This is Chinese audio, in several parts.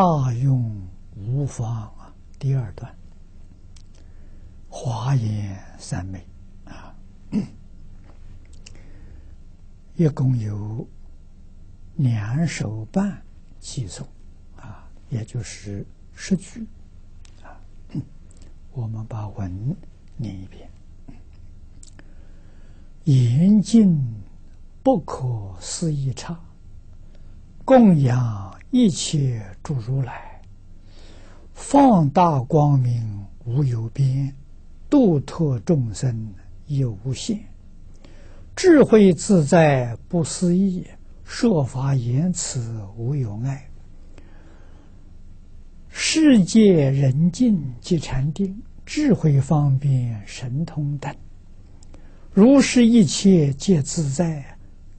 大用无方》啊，第二段，华严三昧啊，一共有两首半寄送啊，也就是十句啊。我们把文念一遍：严禁。不可思议刹，供养一切诸如来，放大光明无有边，度脱众生有无限，智慧自在不思议，说法言辞无有碍，世界人境即禅定，智慧方便神通等，如是一切皆自在。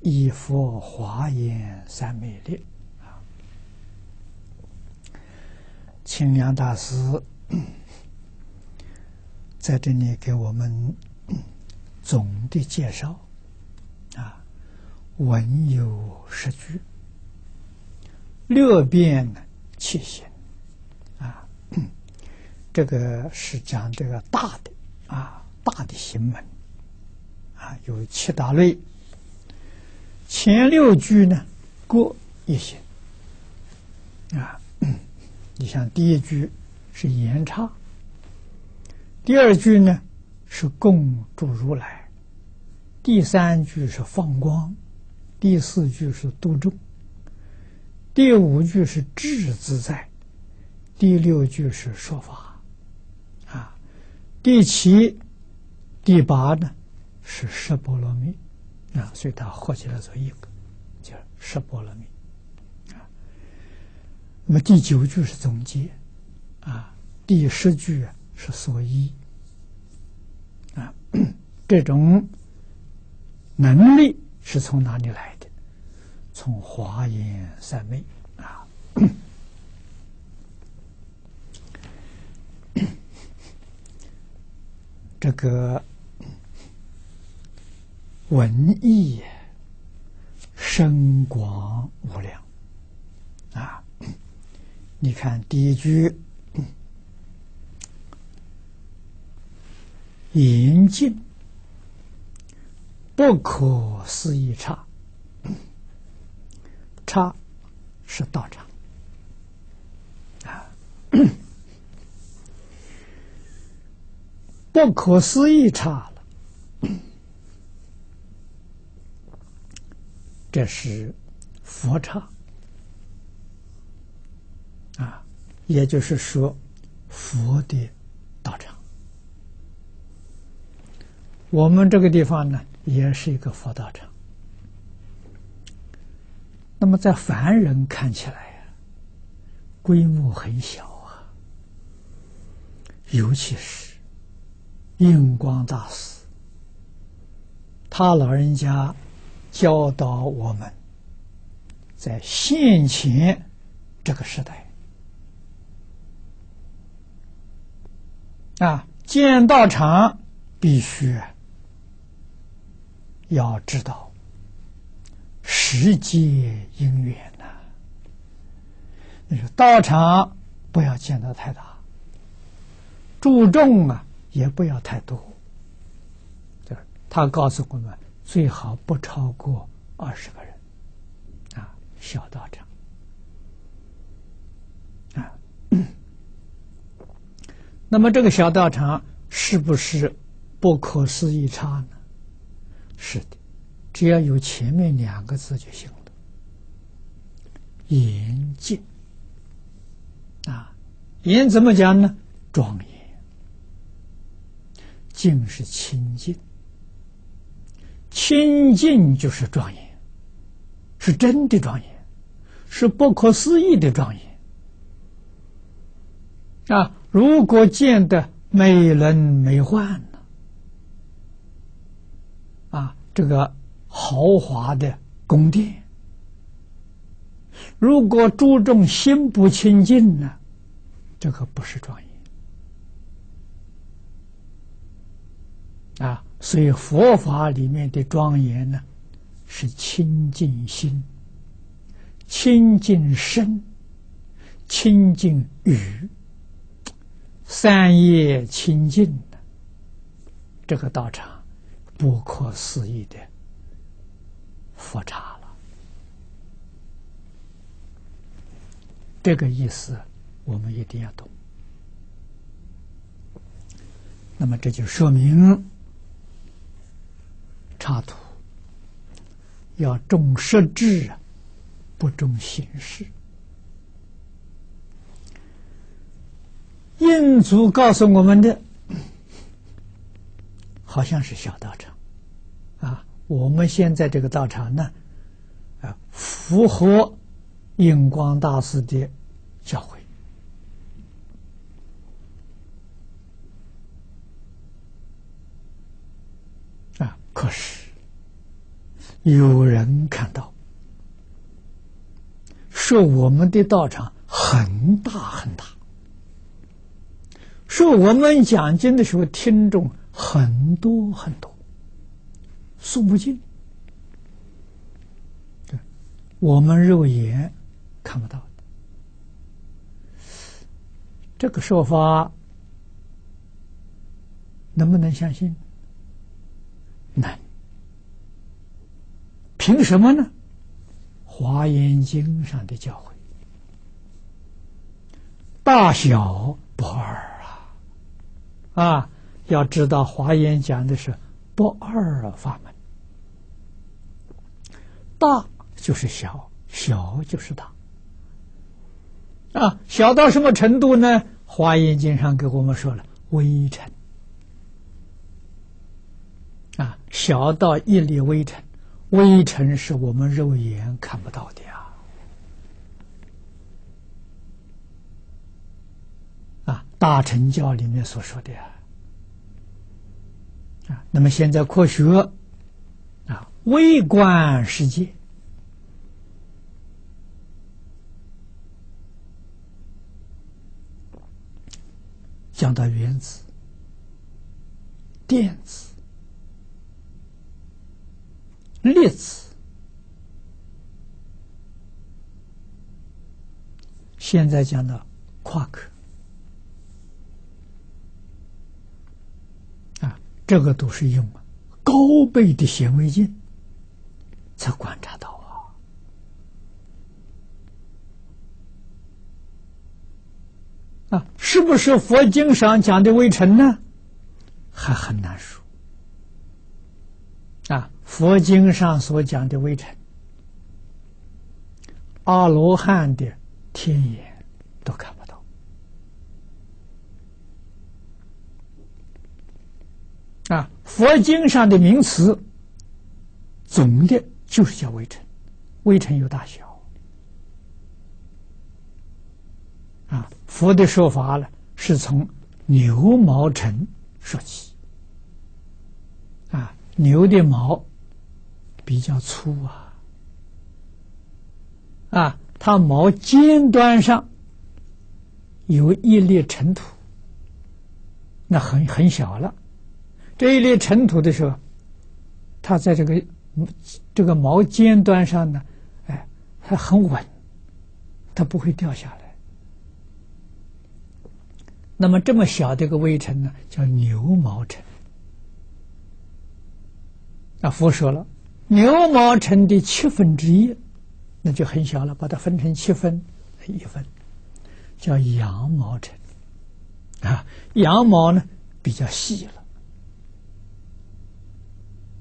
以佛华严三昧力啊，清凉大师 在这里给我们总的介绍啊，文有十句，六遍呢七行啊，这个是讲这个大的啊，大的行门啊，有七大类。前六句呢，各一行啊。你像第一句是言差，第二句呢是供诸如来，第三句是放光，第四句是度众，第五句是智自在，第六句是说法啊，第七、第八呢是十波罗蜜。啊，所以它合起来做一个，叫十波罗蜜。那么第九句是总结啊，第十句是所依啊。这种能力是从哪里来的？从华严三昧啊。这个。文艺深广无量！你看第一句“严禁不可思议差”，差是道场啊，不可思议差了。这是佛差啊，也就是说，佛的道场。我们这个地方呢，也是一个佛道场。那么，在凡人看起来啊，规模很小啊。尤其是印光大师，他老人家。教导我们，在现前这个时代啊，建道场必须要知道时节因缘呐。那个道场不要建的太大，注重啊也不要太多。就是他告诉我们。最好不超过二十个人，啊，小道场，啊，那么这个小道场是不是不可思议差呢？是的，只要有前面两个字就行了，严静，啊，严怎么讲呢？庄严，静是清净。清净就是庄严，是真的庄严，是不可思议的庄严啊！如果见得美轮美奂呢，这个豪华的宫殿。如果注重心不清净呢，这个不是庄严啊。所以佛法里面的庄严呢，是清净心、清净身、清净语，三业清净的这个道场，不可思议的佛刹。这个意思，我们一定要懂。那么这就说明，插图要重实质，不重形式。印祖告诉我们的，好像是小道场啊。我们现在这个道场呢，啊，符合。印光大师的教诲啊，可是有人看到，说我们的道场很大很大，说我们讲经的时候听众很多很多，数不尽，我们肉眼。看不到的这个说法，能不能相信？难。凭什么呢？《华严经》上的教诲，大小不二啊！要知道，《华严》讲的是不二法门，大就是小，小就是大。啊，小到什么程度呢？《华严经》上给我们说了，微尘。啊，小到一粒微尘，微尘是我们肉眼看不到的呀。啊，大乘教里面所说的啊，啊，那么现在科学啊，微观世界。讲到原子、电子、粒子，现在讲到夸克啊，这个都是用高倍的显微镜才观察到。啊，啊是不是佛经上讲的微尘呢？还很难说。啊，佛经上所讲的微尘，阿罗汉的天眼都看不到。啊，佛经上的名词，总的就是叫微尘，微尘有大小。啊，佛的说法呢，是从牛毛尘说起。啊，牛的毛比较粗啊，啊，它毛尖端上有一粒尘土，那很很小了。这一粒尘土的时候，它在这个这个毛尖端上呢，哎，它很稳，它不会掉下来。那么这么小的一个微尘呢，叫牛毛尘。那佛说了，牛毛尘的七分之一，那就很小了，把它分成七分，一分叫羊毛尘。啊，羊毛呢比较细了，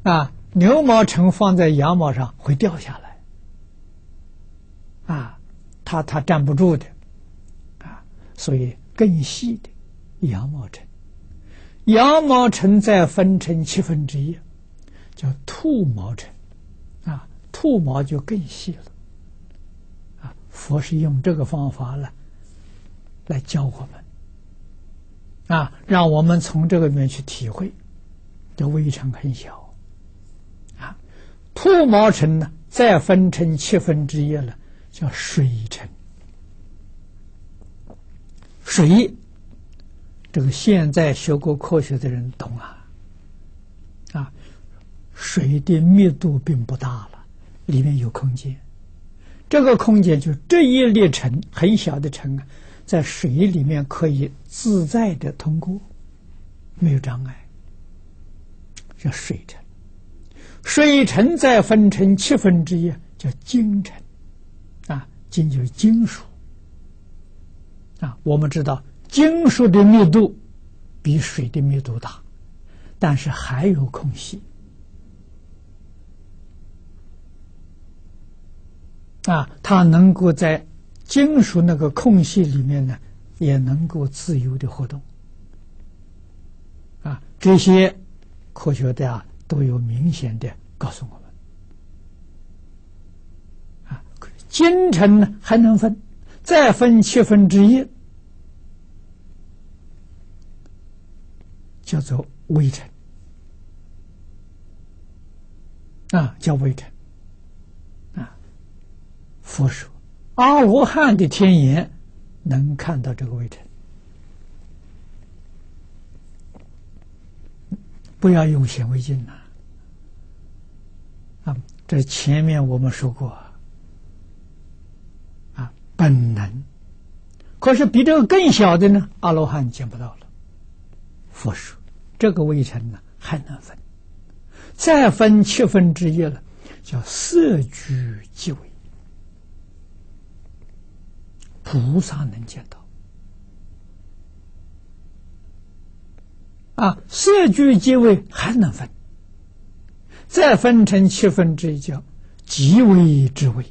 啊，牛毛尘放在羊毛上会掉下来，啊，它它站不住的，啊，所以。更细的羊毛尘，羊毛尘再分成七分之一，叫兔毛尘，啊，兔毛就更细了，啊，佛是用这个方法来来教我们，啊，让我们从这个里面去体会，这微尘很小，铺毛尘呢，再分成七分之一了，叫水尘。水，这个现在学过科学的人懂啊，啊，水的密度并不大了，里面有空间，这个空间就这一粒尘很小的尘啊，在水里面可以自在的通过，没有障碍，叫水尘。水尘再分成七分之一，叫金尘，啊，金就是金属。啊，我们知道金属的密度比水的密度大，但是还有空隙。啊，它能够在金属那个空隙里面呢，也能够自由的活动。啊，这些科学家都有明显的告诉我们。啊，金尘呢还能分。再分七分之一，叫做微尘啊，叫微尘啊。佛说，阿罗汉的天眼能看到这个微尘，不要用显微镜了！啊这前面我们说过。啊本能，可是比这个更小的呢？阿罗汉见不到了。佛说，这个微尘呢还能分，再分七分之一了，叫色居即位。菩萨能见到啊，色居即位还能分，再分成七分之一，叫即位之位。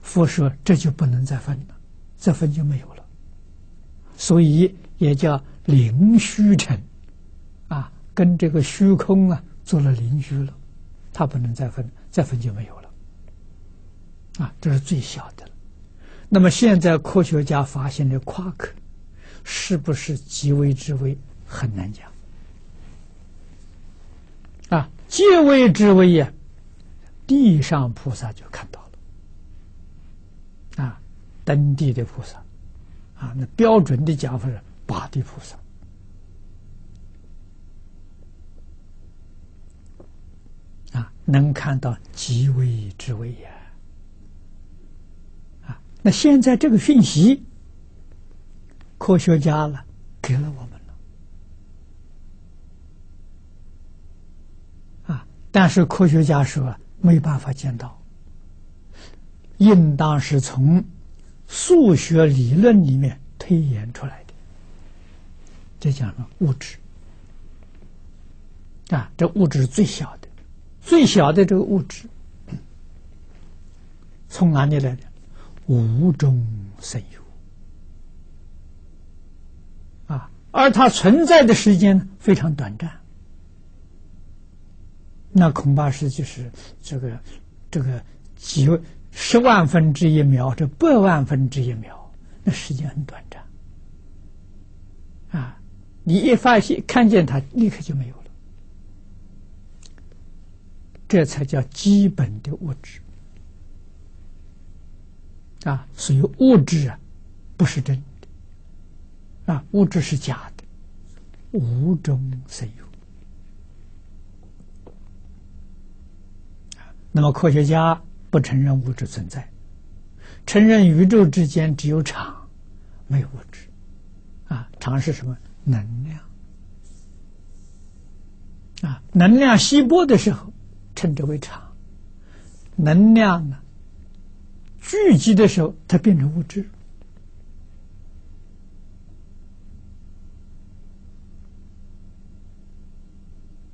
佛说：“这就不能再分了，再分就没有了。所以也叫灵虚尘，啊，跟这个虚空啊做了邻居了，它不能再分，再分就没有了。啊，这是最小的了。那么现在科学家发现的夸克，是不是极微之微很难讲。啊，极微之微呀，地上菩萨就看到了。”啊，登地的菩萨，啊，那标准的讲法是八地菩萨，啊，能看到极微之微呀，啊，那现在这个讯息，科学家了给了我们了，啊，但是科学家说没办法见到。应当是从数学理论里面推演出来的，这叫什么物质？啊，这物质是最小的，最小的这个物质从哪里来的？无中生有啊，而它存在的时间非常短暂，那恐怕是就是这个这个几。十万分之一秒，这百万分之一秒，那时间很短暂啊！你一发现看见它，立刻就没有了。这才叫基本的物质啊！所以物质啊，不是真的啊，物质是假的，无中生有那么科学家。不承认物质存在，承认宇宙之间只有场，没有物质。啊，场是什么？能量。啊，能量稀薄的时候，称之为场；能量呢，聚集的时候，它变成物质。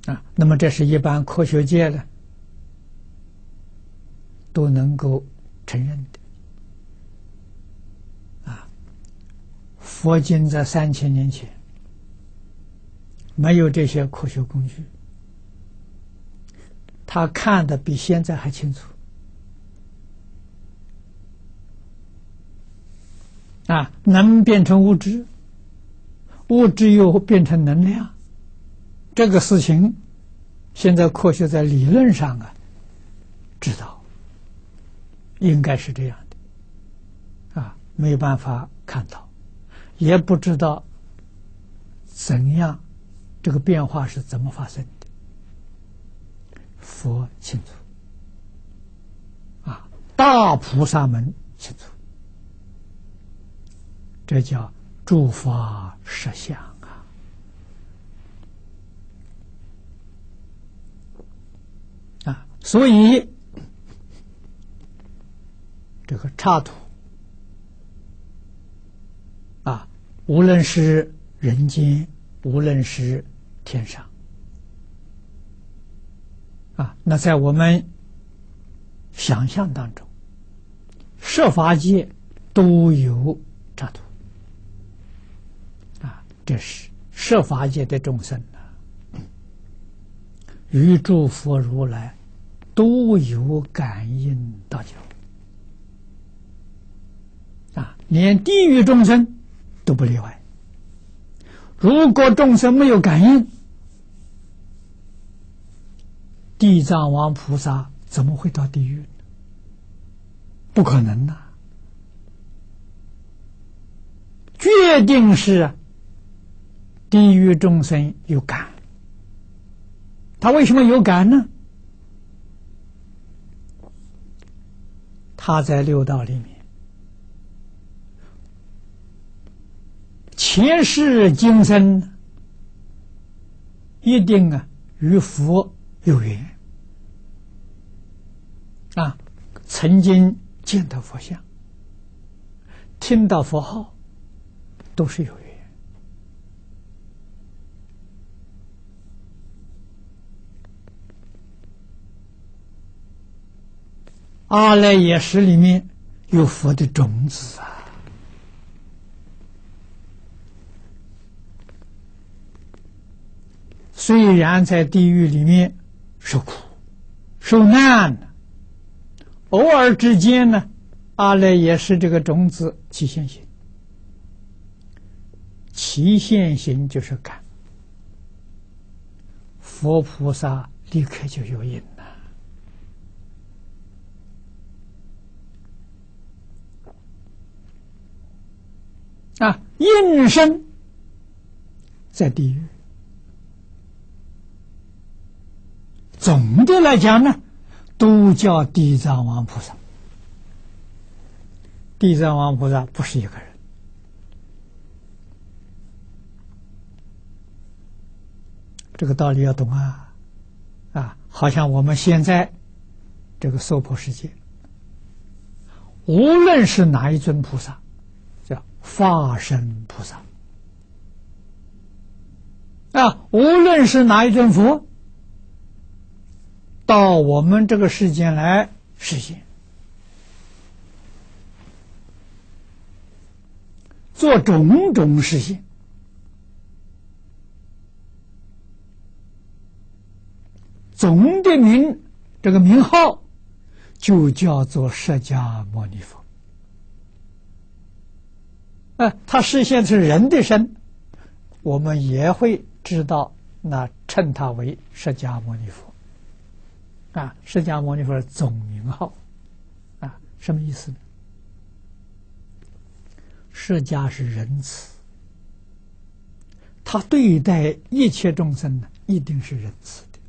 啊，那么这是一般科学界的。都能够承认的啊！佛经在三千年前没有这些科学工具，他看的比现在还清楚啊！能变成物质，物质又变成能量，这个事情现在科学在理论上啊。知道，应该是这样的，啊，没有办法看到，也不知道怎样这个变化是怎么发生的，佛清楚，啊，大菩萨们清楚，这叫诸法实相啊，啊，所以。这个插图啊，无论是人间，无论是天上。啊，那在我们想象当中，设法界都有插图啊，这是设法界的众生啊，与诸佛如来都有感应道交。啊，连地狱众生都不例外。如果众生没有感应，地藏王菩萨怎么会到地狱呢？不可能呐！决定是地狱众生有感。他为什么有感呢？他在六道里面。前世今生一定啊与佛有缘啊，曾经见到佛像，听到佛号，都是有缘。阿赖耶识里面有佛的种子啊。虽然在地狱里面受苦、受难偶尔之间呢，阿赖也是这个种子起现行，起现行就是感，佛菩萨立刻就有应了。啊，应声在地狱。总的来讲呢，都叫地藏王菩萨。地藏王菩萨不是一个人，这个道理要懂啊！啊，好像我们现在这个娑婆世界，无论是哪一尊菩萨，叫化身菩萨啊，无论是哪一尊佛。到我们这个世间来实现，做种种实现，总的名这个名号就叫做释迦牟尼佛。啊，他实现是人的身，我们也会知道，那称他为释迦牟尼佛。啊，释迦牟尼佛总名号，啊，什么意思呢？释迦是仁慈，他对待一切众生呢，一定是仁慈的。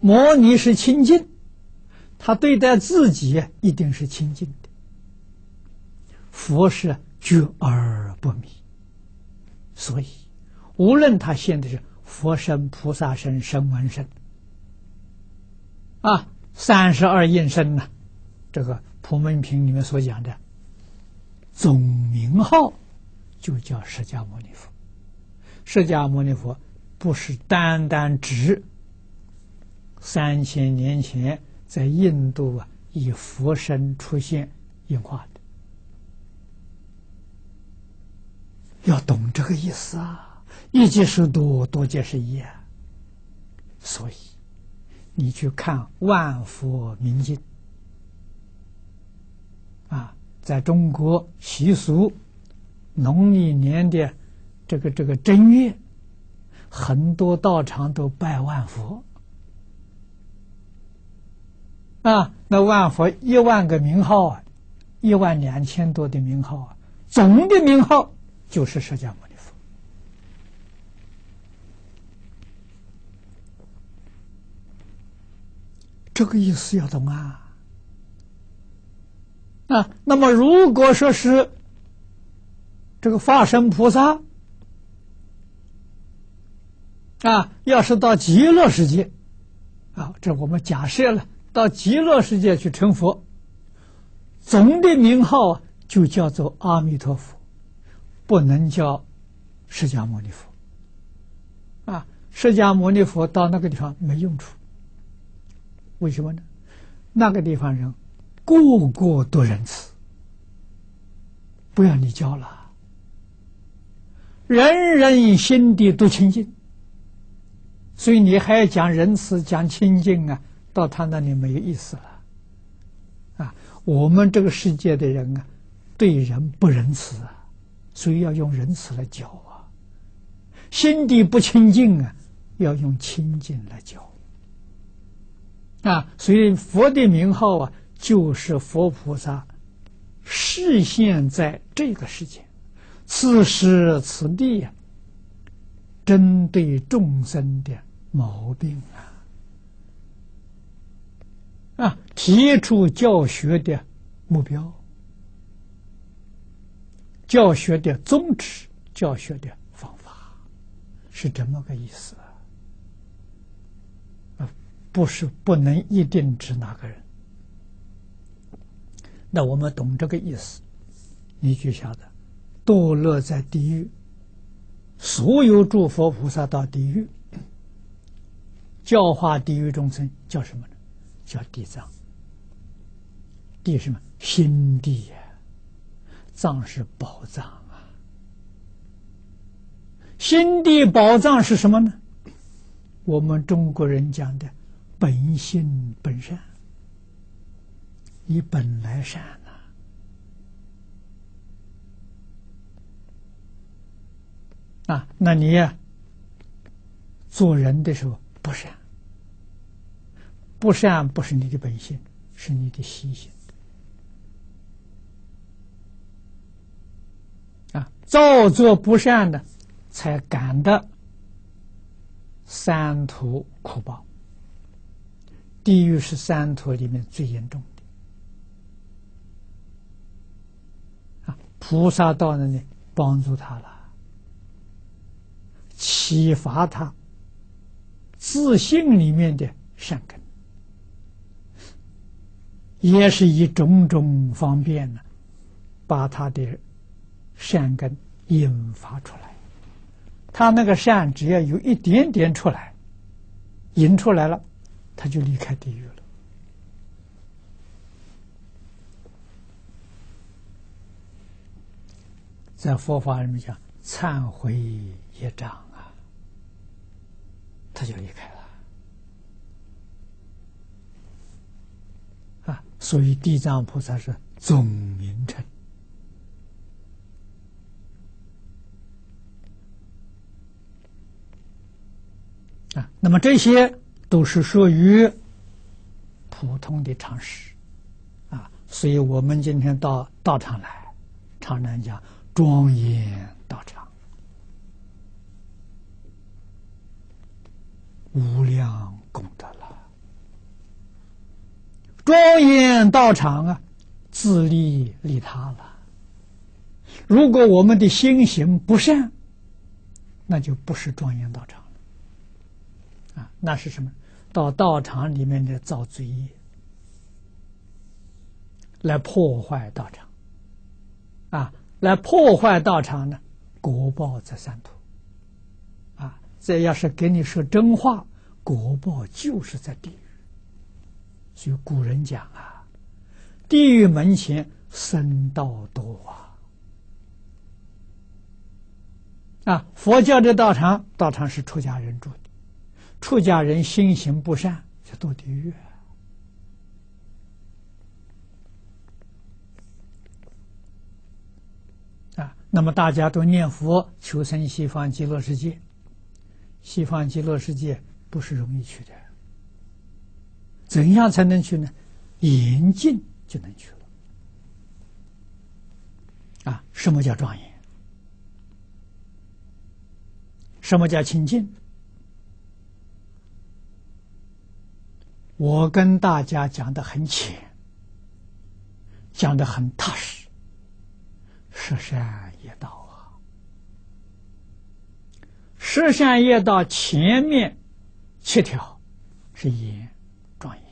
摩尼是清净，他对待自己一定是清净的。佛是觉而不迷，所以无论他现的是佛身、菩萨身、声闻身。啊，三十二应身呢，这个普门品里面所讲的总名号就叫释迦牟尼佛。释迦牟尼佛不是单单指三千年前在印度啊以佛身出现演化的，要懂这个意思啊！一即是多，多即是一啊，所以。你去看万佛明镜。啊，在中国习俗，农历年的这个这个正月，很多道场都拜万佛。啊，那万佛一万个名号啊，一万两千多的名号啊，总的名号就是释迦牟尼佛。这个意思要懂啊。啊，那么如果说是这个化身菩萨啊，要是到极乐世界啊，这我们假设了到极乐世界去成佛，总的名号就叫做阿弥陀佛，不能叫释迦牟尼佛。啊，释迦牟尼佛到那个地方没用处，为什么呢？那个地方人。个个都仁慈，不要你教了，人人心地都清净，所以你还要讲仁慈、讲清净啊，到他那里没有意思了。啊，我们这个世界的人啊，对人不仁慈啊，所以要用仁慈来教啊。心地不清净啊，要用清净来教。啊，所以佛的名号啊。就是佛菩萨示现在这个世界，此时此地呀，针对众生的毛病啊，啊，提出教学的目标、教学的宗旨、教学的方法，是这么个意思，不是不能一定指哪个人。那我们懂这个意思，你就晓得，堕落在地狱，所有诸佛菩萨到地狱，教化地狱众生叫什么呢？叫地藏。地什么？心地呀，藏是宝藏啊。心地宝藏是什么呢？我们中国人讲的本性本善。你本来善呐，啊，那你做人的时候不善，不善不是你的本性，是你的习性。啊，造作不善的，才感得三途苦报。地狱是三途里面最严重的啊。菩萨到那里帮助他了，启发他自信里面的善根，也是以种种方便呢，把他的善根引发出来。他那个善只要有一点点出来，引出来了，他就离开地狱了。在佛法里面讲，忏悔业障啊，他就离开了啊。所以地藏菩萨是总名称啊。那么这些都是属于普通的常识啊。所以我们今天到道场来，常常讲。庄严道场，无量功德了。庄严道场啊，自利利他了。如果我们的心行不善，那就不是庄严道场。啊，那是什么？到道场里面的造罪业，来破坏道场，啊。来破坏道场呢，国报在三途。啊，这要是给你说真话，国报就是在地狱。所以古人讲啊，地狱门前僧道多啊。啊，佛教的道场，道场是出家人住的，出家人心行不善，就堕地狱啊。那么大家都念佛求生西方极乐世界，西方极乐世界不是容易去的。怎样才能去呢？严禁就能去了。啊，什么叫庄严？什么叫清净？我跟大家讲的很浅，讲的很踏实。十善业道啊，十善业道前面七条是严庄严，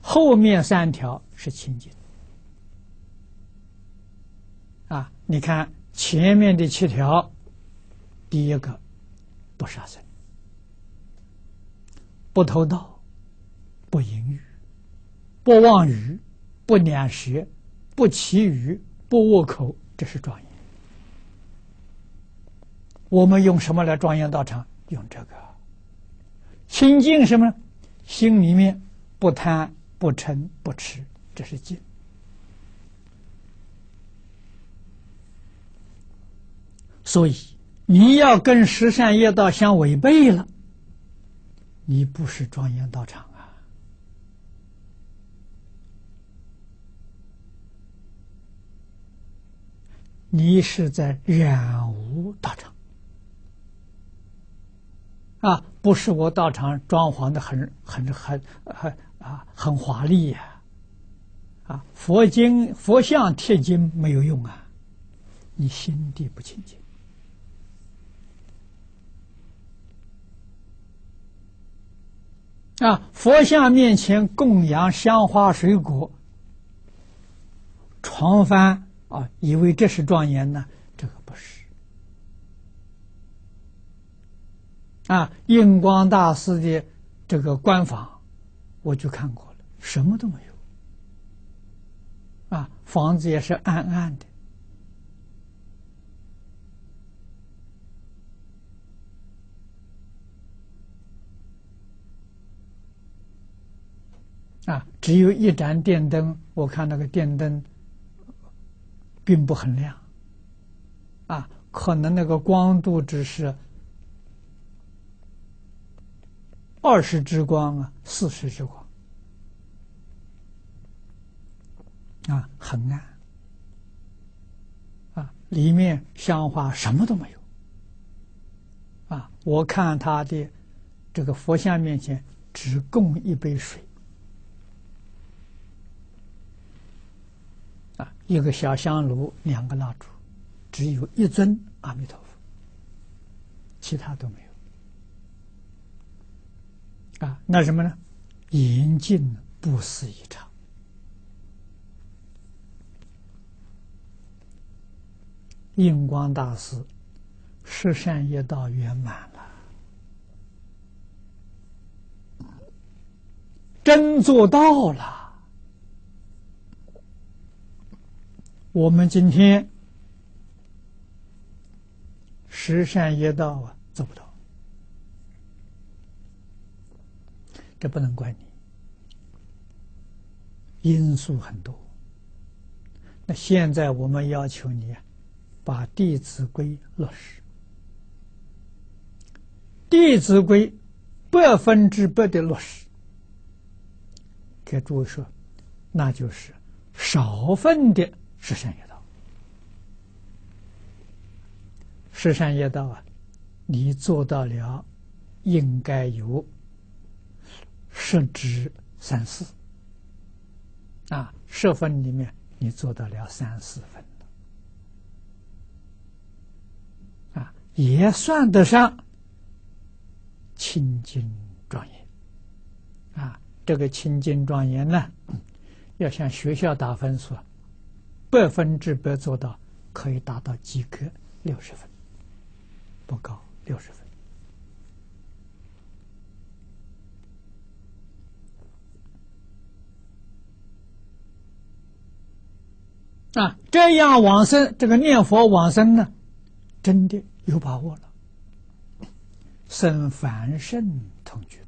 后面三条是清净。啊，你看前面的七条。第一个，不杀生，不偷盗，不淫欲，不妄语，不两舌，不绮语，不恶口，这是庄严。我们用什么来庄严道场？用这个清净什么呢？心里面不贪、不嗔、不痴，这是净。所以。你要跟十善业道相违背了，你不是庄严道场啊！你是在染污道场啊！不是我道场装潢的很很很很啊很华丽呀！啊，佛经佛像贴金没有用啊！你心地不清净。啊！佛像面前供养香花水果，床幡啊，以为这是庄严呢？这个不是。啊，印光大师的这个官房，我就看过了，什么都没有。啊，房子也是暗暗的。啊，只有一盏电灯，我看那个电灯并不很亮，啊，可能那个光度只是二十之光啊，四十之光，啊，很暗，啊，里面香花什么都没有，啊，我看他的这个佛像面前只供一杯水。一个小香炉，两个蜡烛，只有一尊阿弥陀佛，其他都没有。啊，那什么呢？严禁不思一场。印光大师十善业道圆满了，真做到了。我们今天十善业道啊，做不到，这不能怪你，因素很多。那现在我们要求你啊把《弟子规》落实，《弟子规》百分之百的落实，给诸位说，那就是少分的。十善业道，十善业道啊，你做到了，应该有十之三四啊，十分里面你做到了三四分啊，也算得上清净庄严啊。这个清净庄严呢，要向学校打分数。百分之百做到，可以达到及格六十分，不高六十分。啊，这样往生，这个念佛往生呢，真的有把握了，生凡圣同居。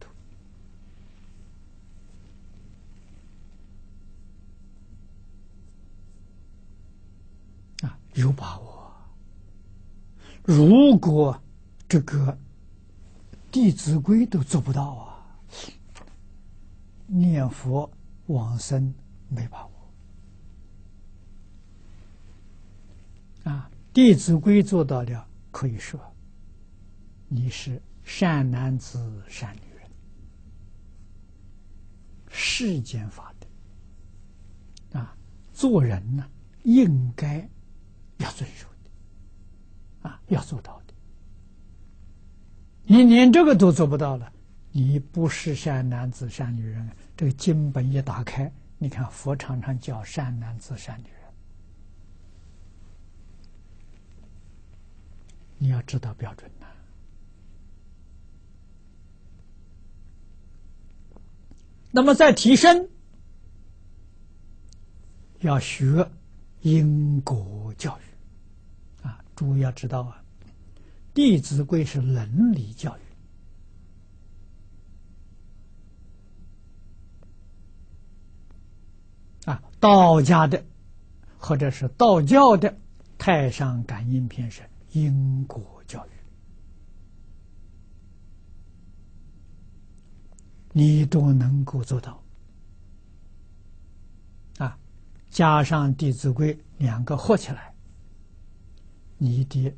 有把握。如果这个《弟子规》都做不到啊，念佛往生没把握。啊，《弟子规》做到了，可以说你是善男子、善女人，世间法的啊，做人呢应该要遵守的，啊，要做到的。你连这个都做不到了，你不是善男子、善女人。这个经本一打开，你看佛常常叫善男子、善女人。你要知道标准呐。那么在提升，要学因果教育啊！诸位要知道啊，《弟子规》是伦理教育啊，道家的或者是道教的《太上感应篇》是。因果教育，你都能够做到啊！加上《弟子规》两个合起来，你的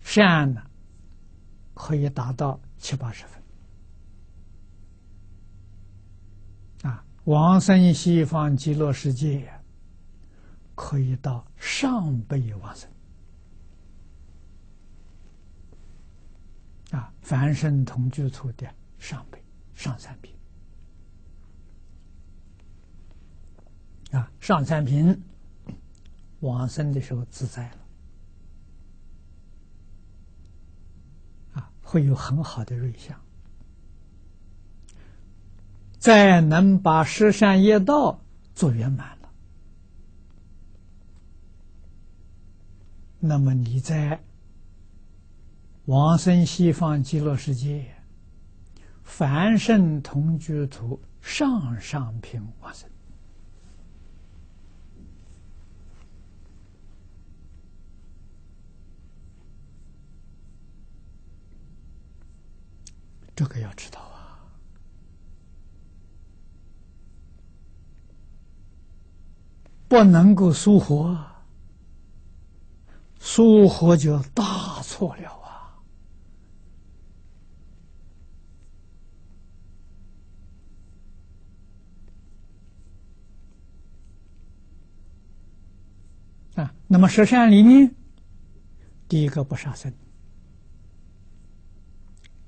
善呢，可以达到七八十分啊！往生西方极乐世界，可以到上辈往生。啊，凡圣同居处的上辈、上三品，啊，上三品往生的时候自在了，啊，会有很好的瑞相。再能把十善业道做圆满了，那么你在。往生西方极乐世界，凡圣同居土上上品往生，这个要知道啊，不能够疏忽，疏忽就大错了。啊，啊那么十善里面，第一个不杀生，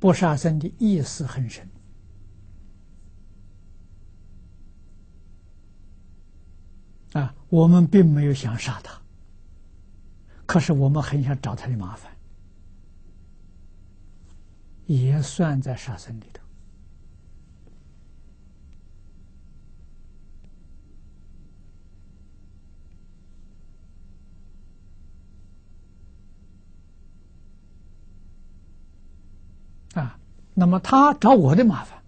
不杀生的意思很深。啊，我们并没有想杀他，可是我们很想找他的麻烦，也算在杀生里头。啊，那么他找我的麻烦，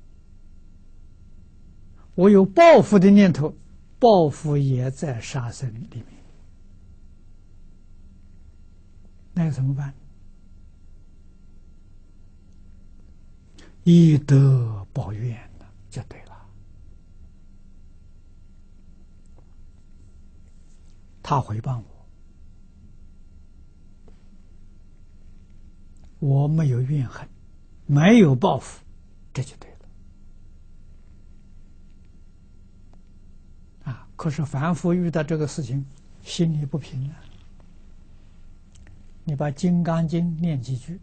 我有报复的念头，报复也在杀生里面，那怎么办？以德报怨的就对了。他回报我，我没有怨恨。没有报复，这就对了。啊！可是凡夫遇到这个事情，心里不平啊。你把《金刚经》念几句，“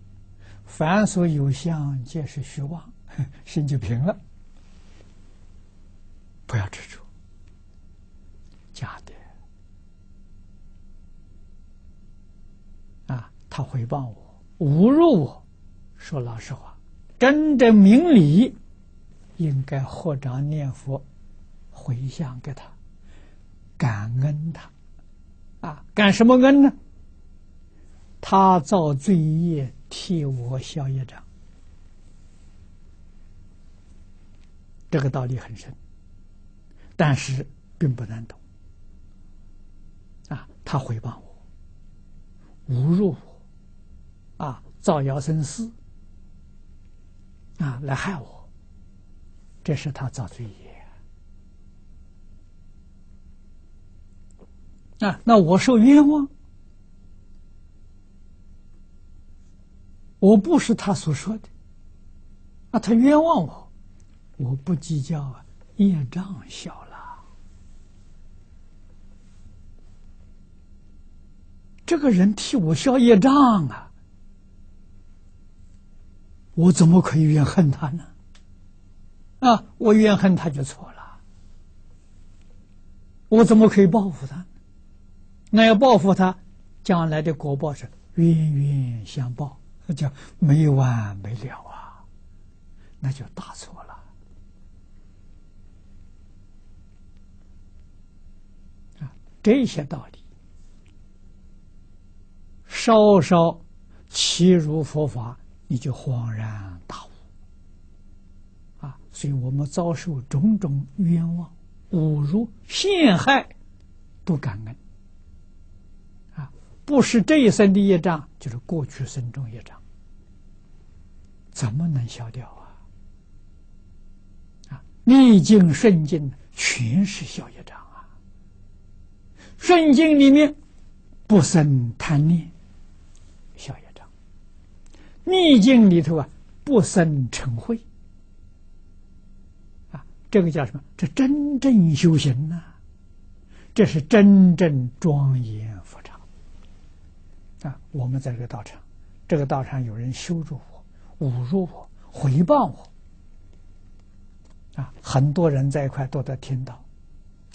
凡所有相，皆是虚妄”，心就平了。不要执着，假的。啊！他回报我，侮辱我，说老实话。真正明理，应该合掌念佛，回向给他，感恩他，啊，感什么恩呢？他造罪业，替我消业障，这个道理很深，但是并不难懂。啊，他回报我，侮辱我，啊，造谣生事。啊，来害我！这是他造罪业啊！那那我受冤枉，我不是他所说的啊！他冤枉我，我不计较啊！业障小了，这个人替我消业障啊！我怎么可以怨恨他呢？啊，我怨恨他就错了，我怎么可以报复他？那要报复他，将来的果报是冤冤相报，那叫没完没了啊！那就大错了啊！这些道理，稍稍切入佛法，你就恍然大悟。啊所以我们遭受种种冤枉、侮辱、陷害，不感恩啊！不是这一生的业障，就是过去生中业障，怎么能消掉啊？啊，逆境顺境全是消业障啊！顺境里面不生贪念，逆境里头啊，不生嗔恚。这个叫什么？这真正修行呐！这是真正庄严佛场啊！我们在这个道场，这个道场有人羞辱我、侮辱我、回报我啊！很多人在一块都在听到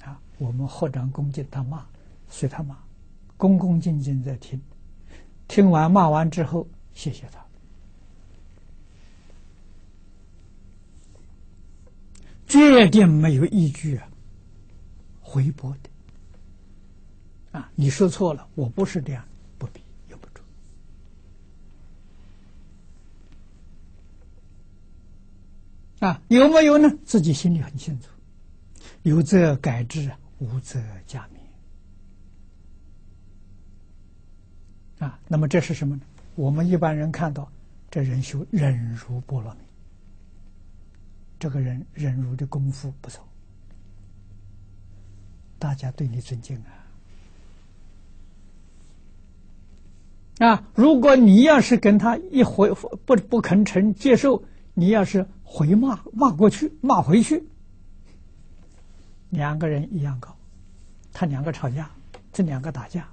啊！我们合掌恭敬他骂，随他骂，恭恭敬敬在听。听完骂完之后，谢谢他。决定没有依据啊，回驳的啊！你说错了，我不是这样，不必用不着啊！有没有呢？自己心里很清楚，有则改之，无则加勉啊！那么这是什么呢？我们一般人看到这人修忍辱波罗蜜。这个人忍辱的功夫不错，大家对你尊敬啊！啊，如果你要是跟他一回不不肯承接受，你要是回骂骂过去骂回去，两个人一样高，他两个吵架，这两个打架，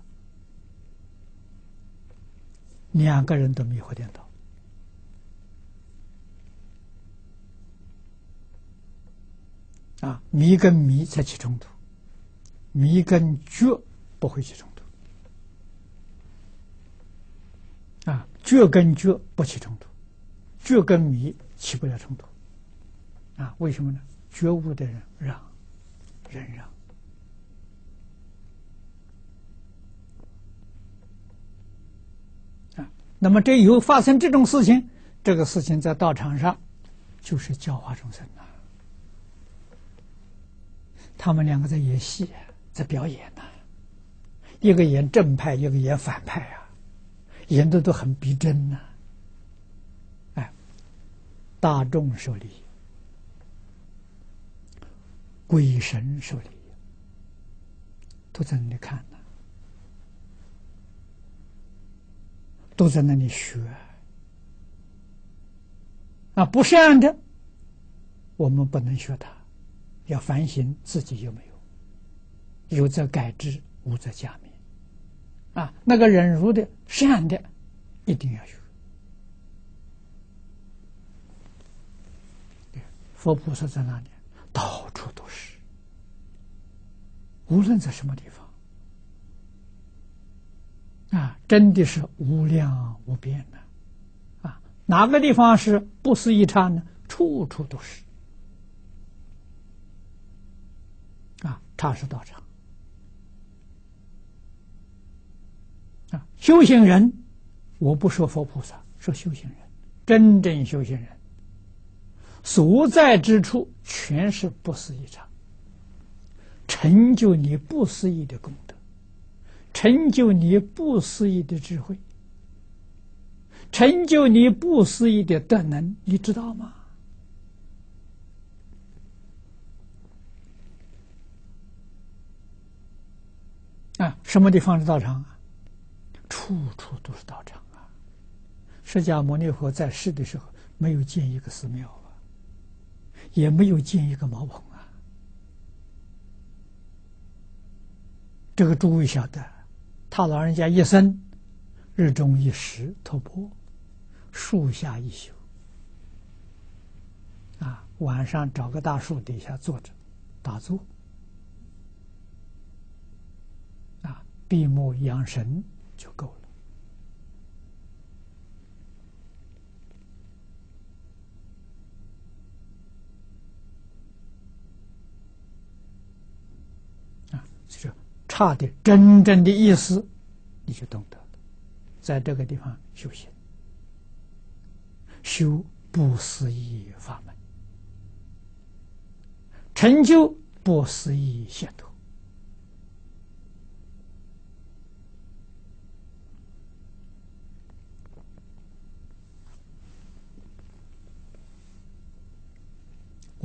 两个人都迷惑颠倒。啊，迷跟迷才起冲突，迷跟觉不会起冲突。啊，觉跟觉不起冲突，觉跟迷起不了冲突。啊，为什么呢？觉悟的人让，忍让。啊，那么这以后发生这种事情，这个事情在道场上就是教化众生。他们两个在演戏，在表演呢，一个演正派，一个演反派啊，演的都很逼真呐。哎，大众受利，鬼神受利，都在那里看呢，都在那里学啊，不善的，我们不能学他。要反省自己有没有，有则改之，无则加勉。啊，那个忍辱的、善的，一定要有。佛菩萨在哪里？到处都是，无论在什么地方，啊，真的是无量无边的。啊，哪个地方是不思一刹呢？处处都是。他是道场啊！修行人，我不说佛菩萨，说修行人，真正修行人所在之处，全是不思议场，成就你不思议的功德，成就你不思议的智慧，成就你不思议的德能，你知道吗？啊，啊，什么地方是道场啊？处处都是道场啊！释迦牟尼佛在世的时候，没有建一个寺庙啊，也没有建一个茅棚啊。这个诸位晓得，他老人家一生日中一时托钵，树下一宿，啊，晚上找个大树底下坐着打坐，闭目养神。就够了啊！就是差的真正的意思，你就懂得了。在这个地方修行，修不思议法门，成就不思议解脱。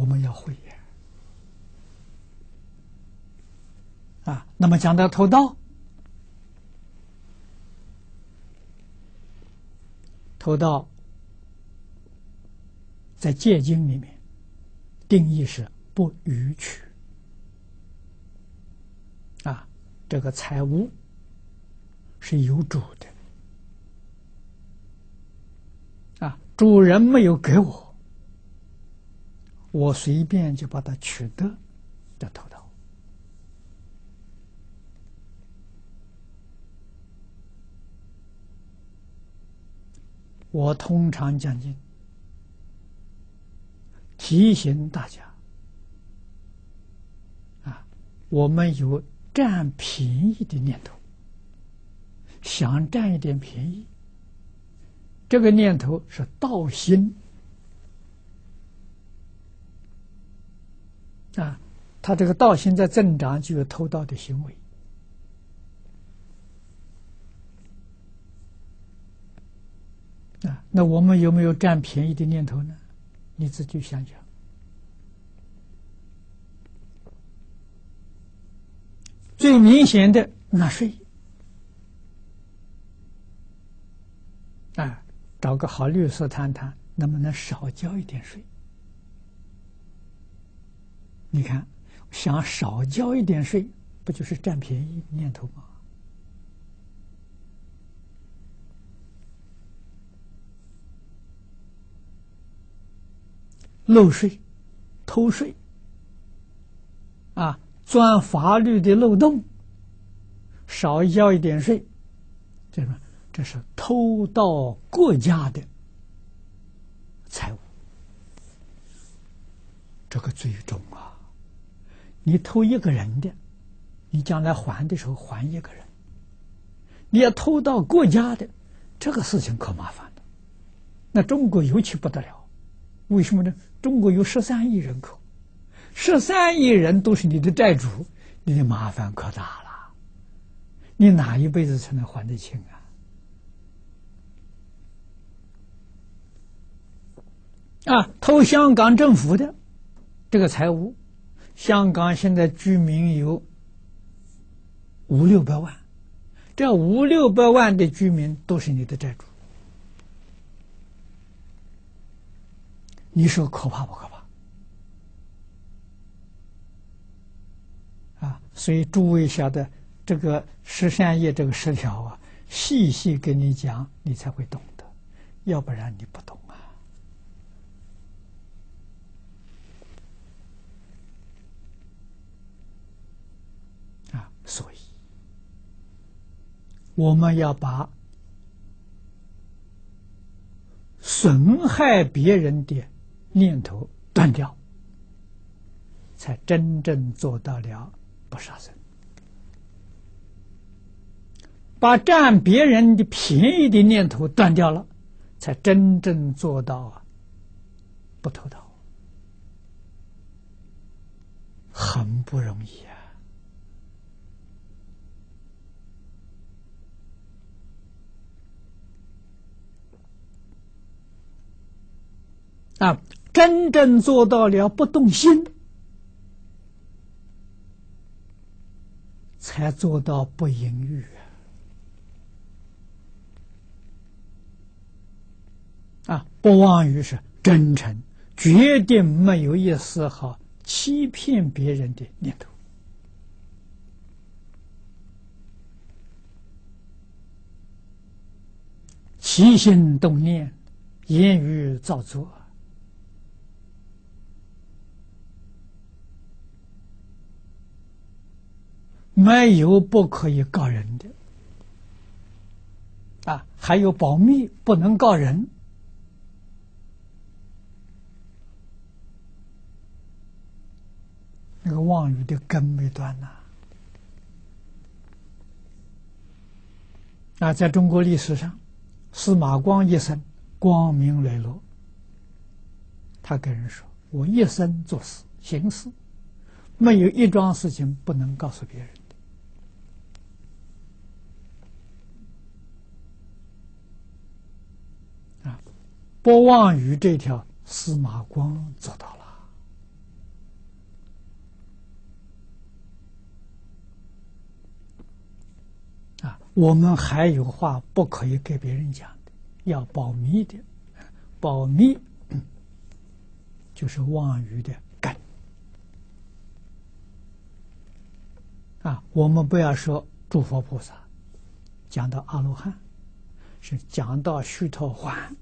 我们要会啊！那么讲到偷盗，偷盗在戒经里面定义是不逾取啊，这个财物是有主的啊，主人没有给我。我随便就把它取得，的偷盗。我通常讲经，提醒大家啊，我们有占便宜的念头，想占一点便宜，这个念头是道心。啊，他这个道心在增长，就有偷盗的行为。啊，那我们有没有占便宜的念头呢？你自己想想。最明显的纳税，啊，找个好律师谈谈，能不能少交一点税？你看，想少交一点税，不就是占便宜念头吗？漏税、偷税，啊，钻法律的漏洞，少交一点税，这个这是偷盗国家的财物，这个最重！你偷一个人的，你将来还的时候还一个人；你要偷到国家的，这个事情可麻烦了。那中国尤其不得了，为什么呢？中国有十三亿人口，十三亿人都是你的债主，你的麻烦可大了。你哪一辈子才能还得清啊？啊，偷香港政府的这个财物。香港现在居民有五六百万，这五六百万的居民都是你的债主，你说可怕不可怕？啊！所以诸位晓得这个十三页这个十条啊，细细跟你讲，你才会懂得，要不然你不懂。所以，我们要把损害别人的念头断掉，才真正做到了不杀生；把占别人的便宜的念头断掉了，才真正做到啊不偷盗，很不容易啊。啊，真正做到了不动心，才做到不淫欲啊！不妄语是真诚，决定没有一丝毫欺骗别人的念头。起心动念，言语造作，没有不可以告人的啊！还有保密，不能告人。那个妄语的根没断呐！啊，在中国历史上。司马光一生光明磊落，他跟人说：“我一生做事行事，没有一桩事情不能告诉别人的。”啊，不妄语这条，司马光做到了啊。我们还有话不可以给别人讲的，要保密的。保密就是妄语的根啊！我们不要说诸佛菩萨，讲到阿罗汉，是讲到须陀洹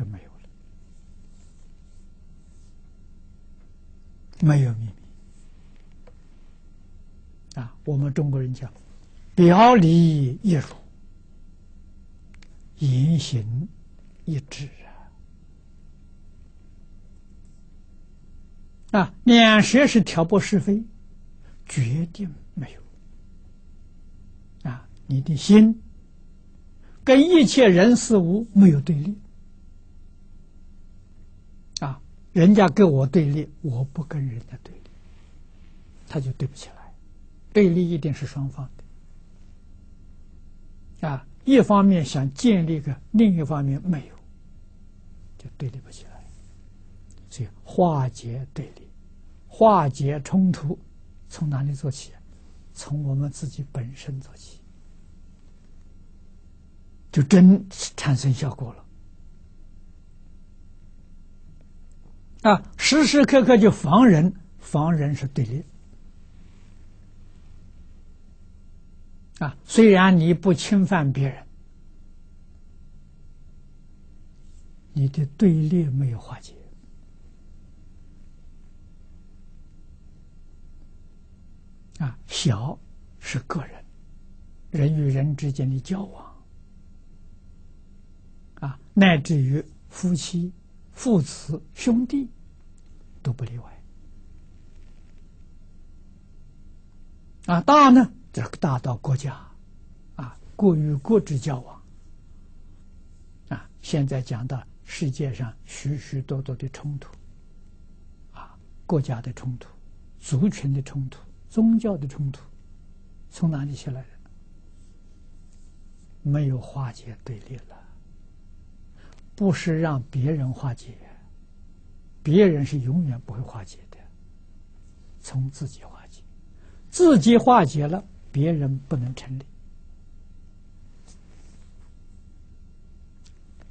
就没有了，没有秘密。啊，我们中国人讲表里一如，言行一致啊！啊，两舌是挑拨是非，决定没有啊！你的心跟一切人事物没有对立人家跟我对立，我不跟人家对立，他就对不起来。对立一定是双方的，啊，一方面想建立个，另一方面没有，就对立不起来。所以化解对立、化解冲突，从哪里做起？从我们自己本身做起，就真产生效果了。啊，时时刻刻就防人，防人是对立。啊，虽然你不侵犯别人，你的对立没有化解。啊，小是个人，人与人之间的交往，啊，乃至于夫妻、父子、兄弟，都不例外。啊，大呢？这个大到国家，啊，国与国之交往，啊，现在讲到世界上许许多多的冲突，啊，国家的冲突、族群的冲突、宗教的冲突，从哪里起来的？没有化解对立了，不是让别人化解，别人是永远不会化解的，从自己化解，自己化解了。别人不能成立，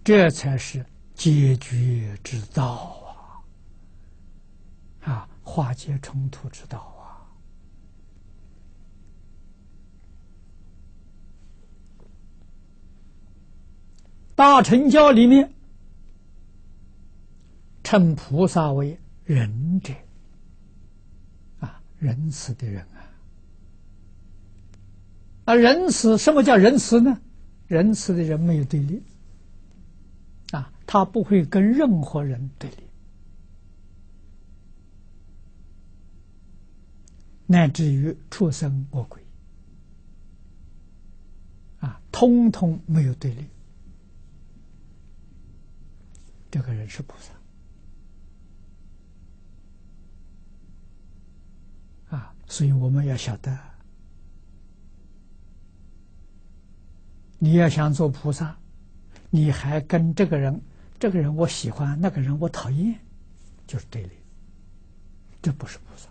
这才是解决之道啊！啊，化解冲突之道啊！大乘教里面称菩萨为仁者啊，仁慈的人啊。啊，仁慈，什么叫仁慈呢？仁慈的人没有对立，啊，他不会跟任何人对立，乃至于畜生魔鬼，啊，通通没有对立。这个人是菩萨，啊，所以我们要晓得。你要想做菩萨，你还跟这个人，这个人我喜欢，那个人我讨厌，就是对立。这不是菩萨。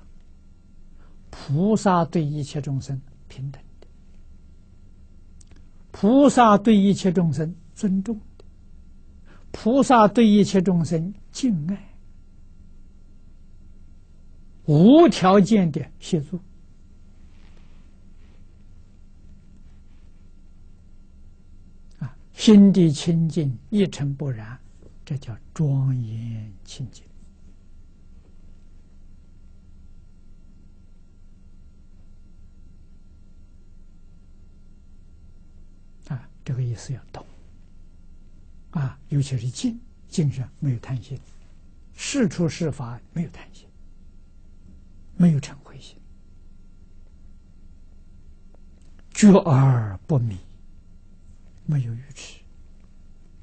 菩萨对一切众生平等的，菩萨对一切众生尊重的，菩萨对一切众生敬爱，无条件的协助。啊心地清净，一尘不染，这叫庄严清净。啊，这个意思要懂。啊，尤其是静，静上没有贪心，事出事法没有贪心，没有嗔恚心，觉而不迷。没有愚痴，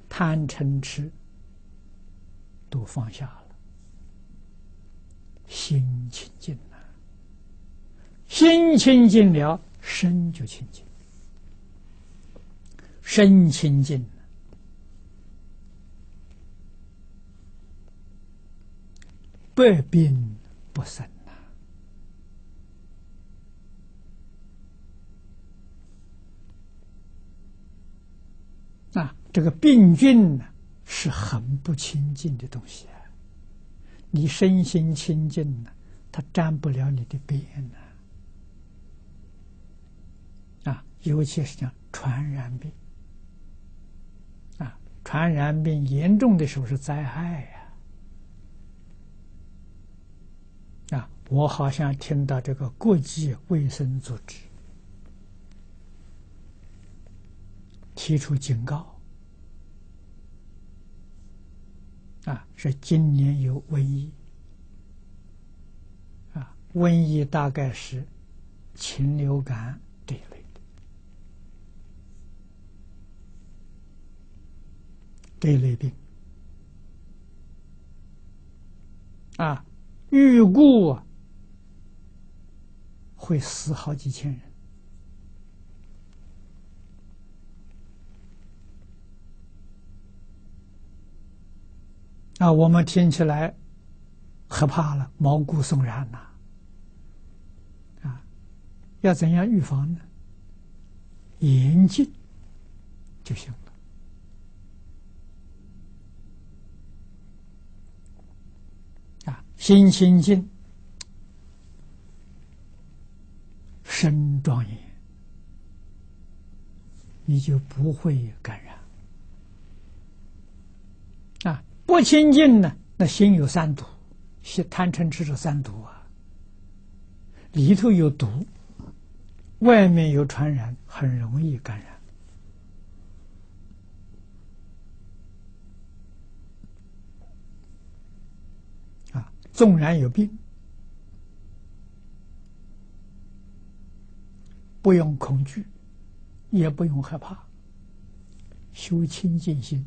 贪嗔痴都放下了，心清净了，心清净了，身就清净，身清净，百病不生。啊，这个病菌呢，是很不清净的东西啊！你身心清净呢，它沾不了你的边呢。啊，尤其是讲传染病，啊，传染病严重的时候是灾害呀！啊，我好像听到这个国际卫生组织。提出警告，啊，是今年有瘟疫，啊，瘟疫大概是禽流感这一类。的，这一类病，啊，预估会死好几千人。啊，我们听起来害怕了，毛骨悚然呐！啊，要怎样预防呢？严禁就行了。啊，心清净，身庄严，你就不会感染。不清净呢，那心有三毒，心贪嗔痴是三毒啊。里头有毒，外面有传染，很容易感染。啊，纵然有病，不用恐惧，也不用害怕，修清净心。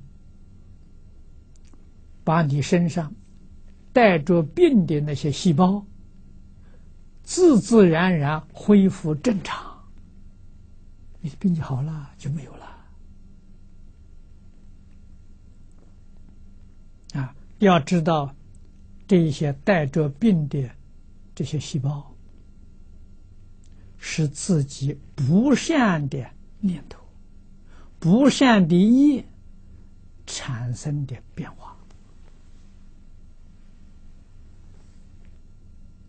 把你身上带着病的那些细胞，自自然然恢复正常，你的病就好了，就没有了。啊，要知道，这一些带着病的这些细胞，是自己不善的念头、不善的业产生的变化。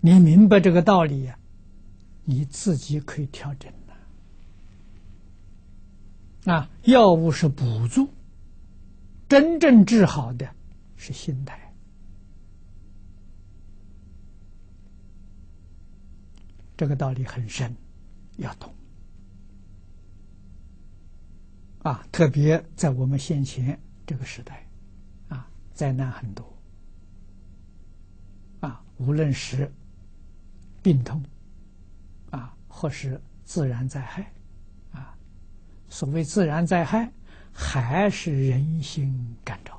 你明白这个道理呀，你自己可以调整了。啊，药物是补助，真正治好的是心态。这个道理很深，要懂。啊，特别在我们现前这个时代，啊，灾难很多，啊，无论是。病痛，啊，或是自然灾害，啊，所谓自然灾害，还是人心感召。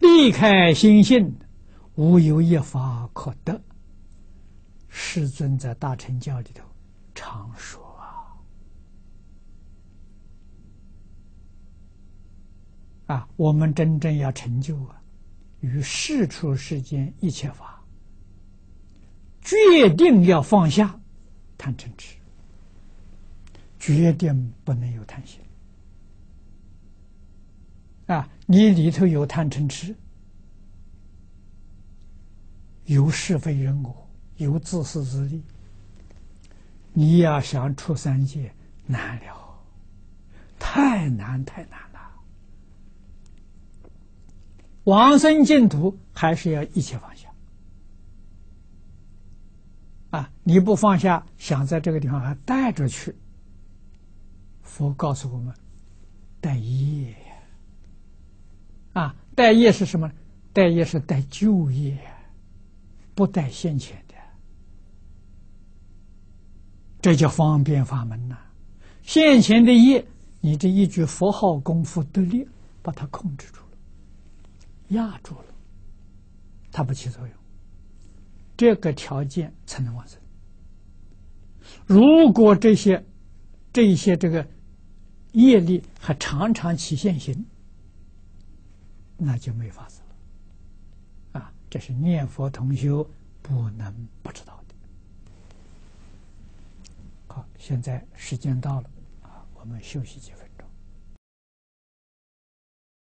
离开心性，无有一法可得。世尊在大乘教里头常说。啊，我们真正要成就啊，与世出世间一切法，决定要放下贪嗔痴，决定不能有贪心。啊，你里头有贪嗔痴，有是非人我，有自私自利，你要想出三界难了，太难太难了。往生净土还是要一切放下。啊，你不放下，想在这个地方还带着去，佛告诉我们，带业。啊，带业是什么？带业是带旧业，不带现前的。这叫方便法门呐！现前的业，你这一句佛号功夫得力，把它控制住，压住了，它不起作用。这个条件才能完成。如果这些、这一些这个业力还常常起现行。那就没法子了，啊！这是念佛同修不能不知道的。好，现在时间到了，啊，我们休息几分。